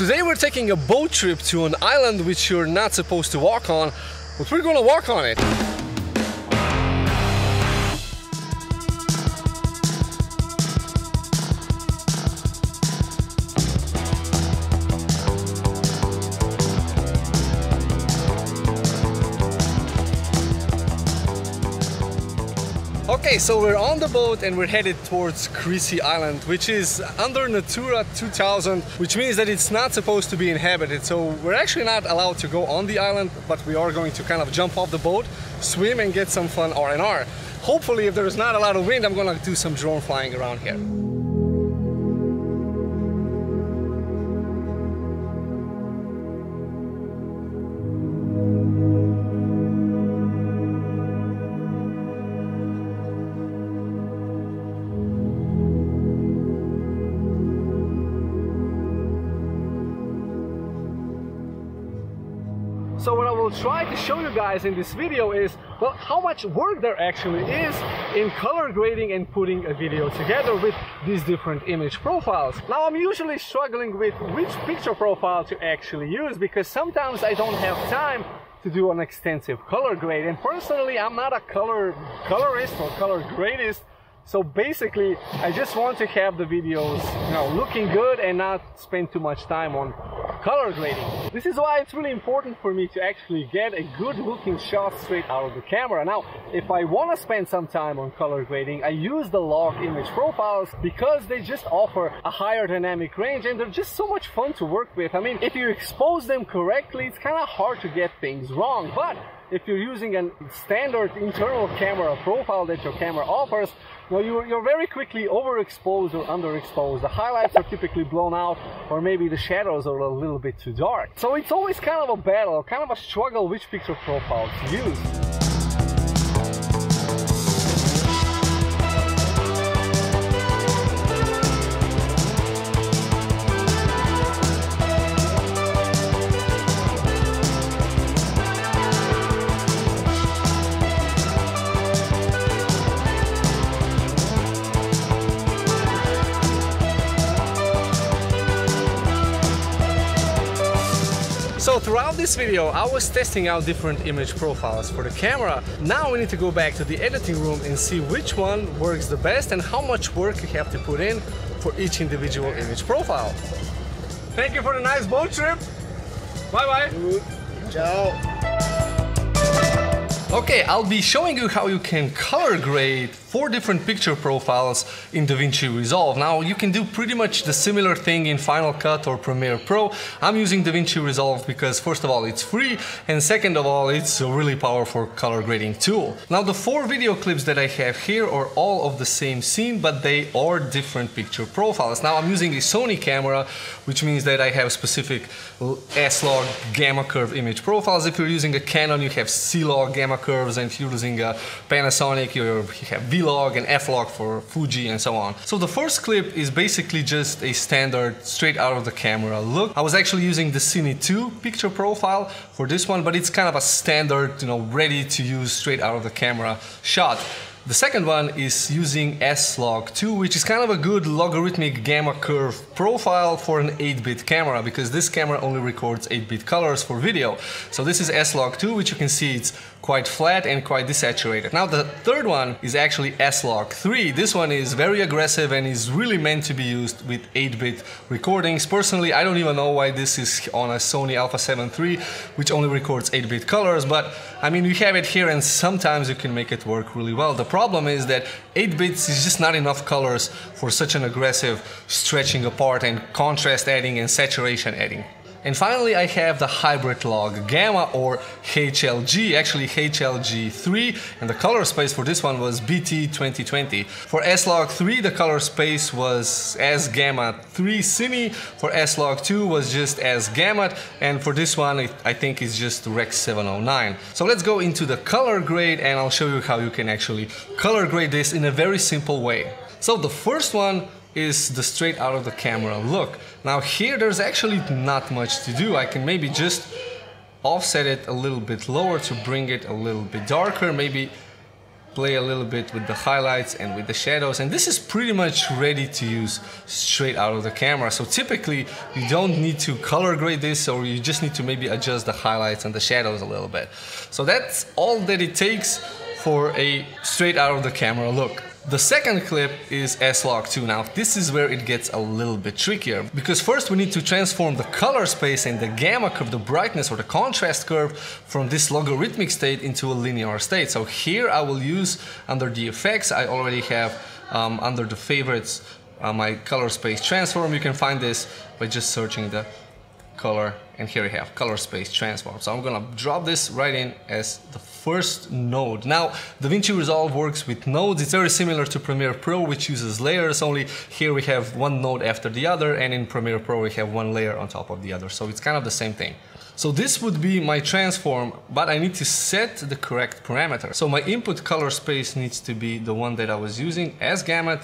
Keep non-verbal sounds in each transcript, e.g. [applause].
Today we're taking a boat trip to an island which you're not supposed to walk on, but we're gonna walk on it. Okay, so we're on the boat and we're headed towards Chrissi Island, which is under Natura 2000, which means that it's not supposed to be inhabited. So we're actually not allowed to go on the island, but we are going to kind of jump off the boat, swim and get some fun R&R. Hopefully, if there's not a lot of wind, I'm gonna do some drone flying around here. So what I will try to show you guys in this video is, well, how much work there actually is in color grading and putting a video together with these different image profiles. Now I'm usually struggling with which picture profile to actually use because sometimes I don't have time to do an extensive color grade and personally I'm not a color colorist or color gradist so basically, I just want to have the videos, you know, looking good and not spend too much time on color grading. This is why it's really important for me to actually get a good looking shot straight out of the camera. Now, if I want to spend some time on color grading, I use the log image profiles because they just offer a higher dynamic range and they're just so much fun to work with. I mean, if you expose them correctly, it's kind of hard to get things wrong, but if you're using a standard internal camera profile that your camera offers, know, you're, you're very quickly overexposed or underexposed. The highlights are typically blown out or maybe the shadows are a little bit too dark. So it's always kind of a battle, kind of a struggle which picture profile to use. Throughout this video, I was testing out different image profiles for the camera. Now we need to go back to the editing room and see which one works the best and how much work you have to put in for each individual image profile. Thank you for the nice boat trip. Bye bye. Ciao. Okay, I'll be showing you how you can color grade four different picture profiles in DaVinci Resolve. Now, you can do pretty much the similar thing in Final Cut or Premiere Pro. I'm using DaVinci Resolve because first of all, it's free, and second of all, it's a really powerful color grading tool. Now, the four video clips that I have here are all of the same scene, but they are different picture profiles. Now, I'm using a Sony camera, which means that I have specific S-Log gamma curve image profiles. If you're using a Canon, you have C-Log gamma curves, and if you're using a uh, Panasonic, you have V-Log and F-Log for Fuji and so on. So the first clip is basically just a standard straight out of the camera look. I was actually using the Cine 2 picture profile for this one, but it's kind of a standard, you know, ready to use straight out of the camera shot. The second one is using S-Log2, which is kind of a good logarithmic gamma curve profile for an 8-bit camera, because this camera only records 8-bit colors for video. So this is S-Log2, which you can see it's quite flat and quite desaturated. Now the third one is actually S-Log3. This one is very aggressive and is really meant to be used with 8-bit recordings. Personally, I don't even know why this is on a Sony Alpha 7 III, which only records 8-bit colors, but I mean, we have it here and sometimes you can make it work really well. The problem is that 8 bits is just not enough colors for such an aggressive stretching apart and contrast adding and saturation adding. And finally I have the hybrid log gamma or HLG, actually HLG3 and the color space for this one was BT2020. For S-Log3 the color space was S gamma 3 Cine, for S-Log2 was just S gamma and for this one it, I think it's just Rec 709. So let's go into the color grade and I'll show you how you can actually color grade this in a very simple way. So the first one is the straight out of the camera look. Now here there's actually not much to do. I can maybe just offset it a little bit lower to bring it a little bit darker, maybe play a little bit with the highlights and with the shadows and this is pretty much ready to use straight out of the camera so typically you don't need to color grade this or you just need to maybe adjust the highlights and the shadows a little bit so that's all that it takes for a straight out of the camera look the second clip is S-Log 2. Now this is where it gets a little bit trickier because first we need to transform the color space and the gamma curve, the brightness or the contrast curve from this logarithmic state into a linear state. So here I will use under the effects, I already have um, under the favorites uh, my color space transform. You can find this by just searching the color and here we have color space transform. So I'm gonna drop this right in as the first node. Now DaVinci Resolve works with nodes. It's very similar to Premiere Pro which uses layers only here we have one node after the other and in Premiere Pro we have one layer on top of the other. So it's kind of the same thing. So this would be my transform, but I need to set the correct parameter. So my input color space needs to be the one that I was using S-Gamut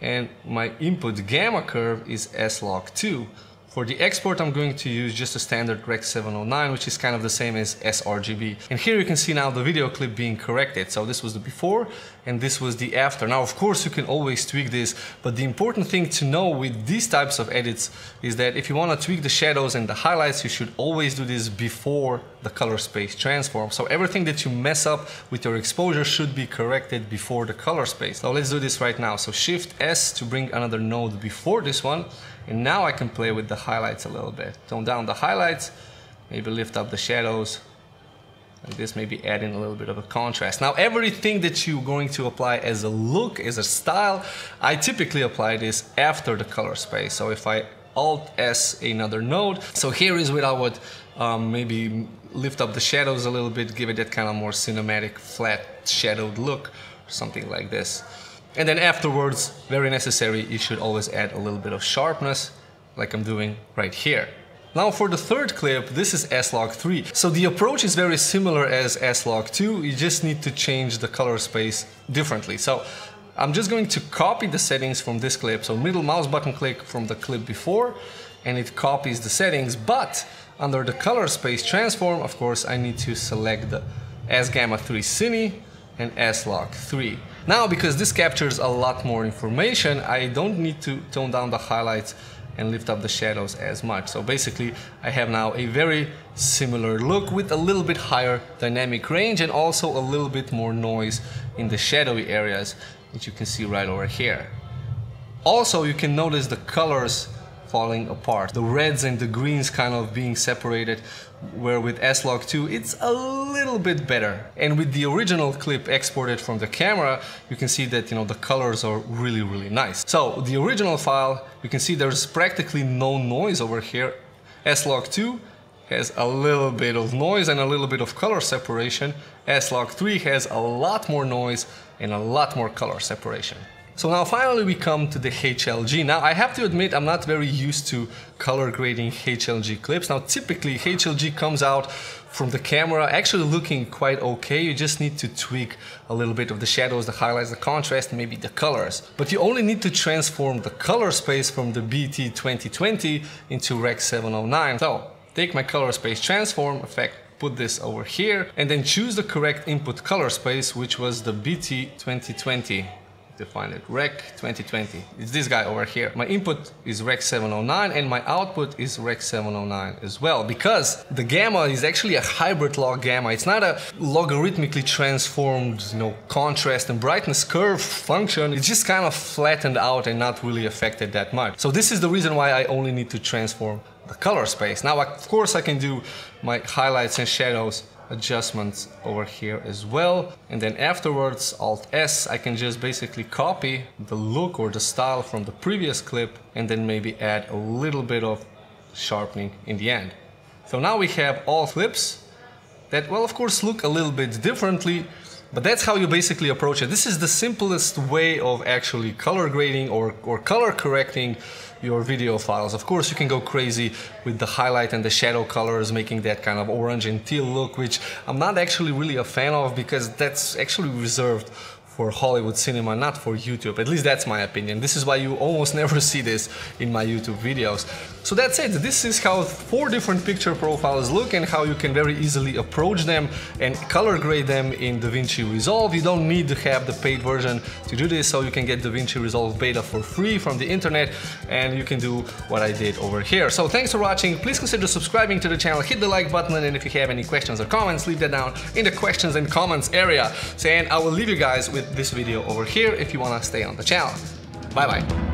and my input gamma curve is S-Log2. For the export, I'm going to use just a standard Rec 709, which is kind of the same as sRGB. And here you can see now the video clip being corrected. So this was the before and this was the after. Now, of course, you can always tweak this, but the important thing to know with these types of edits is that if you want to tweak the shadows and the highlights, you should always do this before the color space transform. So everything that you mess up with your exposure should be corrected before the color space. So let's do this right now. So Shift S to bring another node before this one. And now I can play with the highlights a little bit. Tone down the highlights, maybe lift up the shadows, and this maybe add in a little bit of a contrast. Now everything that you're going to apply as a look, as a style, I typically apply this after the color space. So if I Alt S another node, so here is where I would um, maybe lift up the shadows a little bit, give it that kind of more cinematic, flat shadowed look, something like this. And then afterwards, very necessary, you should always add a little bit of sharpness, like I'm doing right here. Now for the third clip, this is S-Log3. So the approach is very similar as S-Log2, you just need to change the color space differently. So I'm just going to copy the settings from this clip. So middle mouse button click from the clip before, and it copies the settings, but under the color space transform, of course, I need to select the S-Gamma 3 Cine and S-Log3. Now, because this captures a lot more information, I don't need to tone down the highlights and lift up the shadows as much. So basically, I have now a very similar look with a little bit higher dynamic range and also a little bit more noise in the shadowy areas, which you can see right over here. Also, you can notice the colors falling apart. The reds and the greens kind of being separated, where with S-Log2 it's a little bit better. And with the original clip exported from the camera, you can see that you know the colors are really, really nice. So the original file, you can see there's practically no noise over here. S-Log2 has a little bit of noise and a little bit of color separation. S-Log3 has a lot more noise and a lot more color separation. So now finally we come to the HLG. Now I have to admit I'm not very used to color grading HLG clips. Now typically HLG comes out from the camera actually looking quite okay. You just need to tweak a little bit of the shadows, the highlights, the contrast, maybe the colors. But you only need to transform the color space from the BT 2020 into Rec 709. So take my color space transform effect put this over here and then choose the correct input color space which was the BT 2020 define it, Rec 2020. It's this guy over here. My input is Rec 709 and my output is Rec 709 as well because the gamma is actually a hybrid log gamma. It's not a logarithmically transformed, you know, contrast and brightness curve function. It's just kind of flattened out and not really affected that much. So this is the reason why I only need to transform the color space. Now, of course, I can do my highlights and shadows adjustments over here as well. And then afterwards, Alt S, I can just basically copy the look or the style from the previous clip and then maybe add a little bit of sharpening in the end. So now we have all clips that, well, of course, look a little bit differently, but that's how you basically approach it. This is the simplest way of actually color grading or, or color correcting your video files. Of course, you can go crazy with the highlight and the shadow colors, making that kind of orange and teal look, which I'm not actually really a fan of because that's actually reserved for Hollywood cinema, not for YouTube. At least that's my opinion. This is why you almost [laughs] never see this in my YouTube videos. So that's it. This is how four different picture profiles look and how you can very easily approach them and color grade them in DaVinci Resolve. You don't need to have the paid version to do this, so you can get DaVinci Resolve Beta for free from the internet and you can do what I did over here. So thanks for watching. Please consider subscribing to the channel, hit the like button, and if you have any questions or comments, leave that down in the questions and comments area. And I will leave you guys with this video over here if you wanna stay on the channel. Bye bye.